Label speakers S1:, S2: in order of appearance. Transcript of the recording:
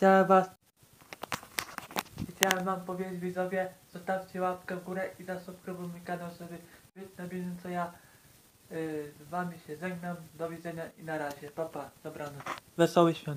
S1: Chciałem was... Chciałem wam powiedzieć widzowie, zostawcie łapkę w górę i zasubskrybuj mój kanał, żeby być na bieżąco ja yy, z wami się żegnam. Do widzenia i na razie. Pa pa, dobranoc. Wesołych świąt.